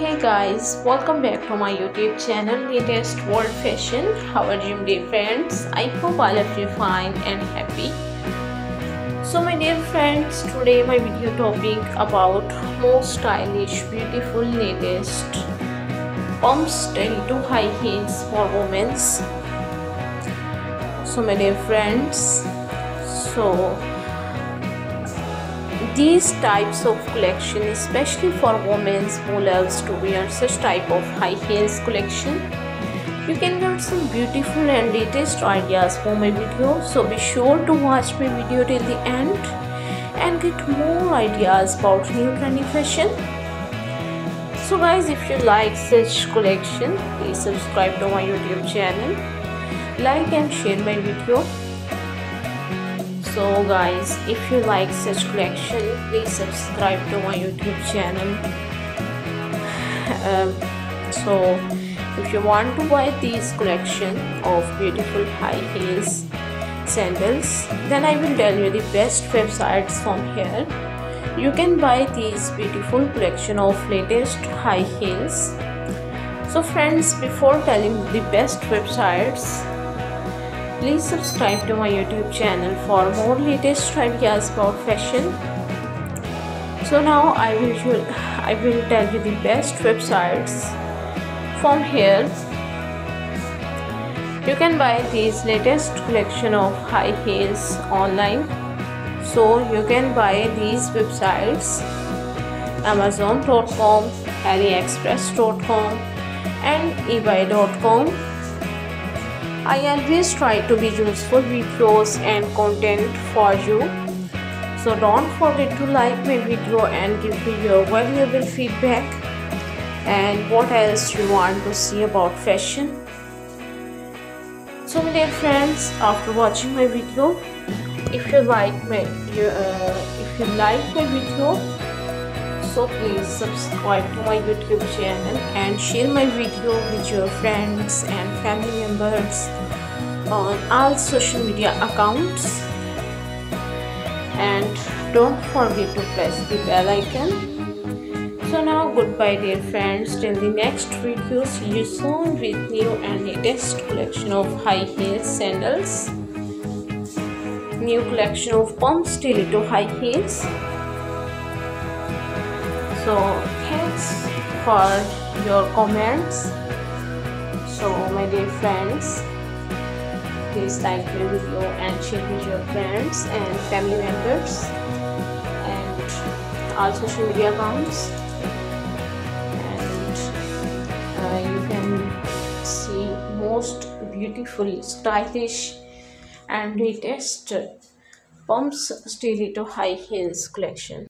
hey guys welcome back to my youtube channel latest world fashion. How are you dear friends? I hope all of you fine and happy. So my dear friends today my video topic about most stylish beautiful latest pump style to high heels for women. So my dear friends so these types of collection especially for women who loves to wear such type of high heels collection you can get some beautiful and latest ideas for my video. So be sure to watch my video till the end and get more ideas about new trendy fashion. So guys if you like such collection please subscribe to my youtube channel. Like and share my video so guys if you like such collection please subscribe to my youtube channel. Um, so if you want to buy these collection of beautiful high heels sandals then i will tell you the best websites from here. You can buy these beautiful collection of latest high heels. So friends before telling the best websites Please subscribe to my YouTube channel for more latest ideas about fashion. So now I will I will tell you the best websites from here. You can buy these latest collection of high heels online. So you can buy these websites Amazon.com, AliExpress.com and eBay.com I always try to be useful videos and content for you. So don't forget to like my video and give me your valuable feedback and what else you want to see about fashion. So my dear friends, after watching my video, if you like my uh, if you like my video, so please subscribe to my youtube channel and share my video with your friends and family members on all social media accounts. And don't forget to press the bell icon. So now goodbye dear friends. Till the next video see you soon with new and latest collection of high heels sandals. New collection of pump stiletto high heels. So thanks for your comments. So my dear friends please like video and share with your friends and family members and all social media accounts. And uh, you can see most beautiful stylish and latest pumps stiletto high heels collection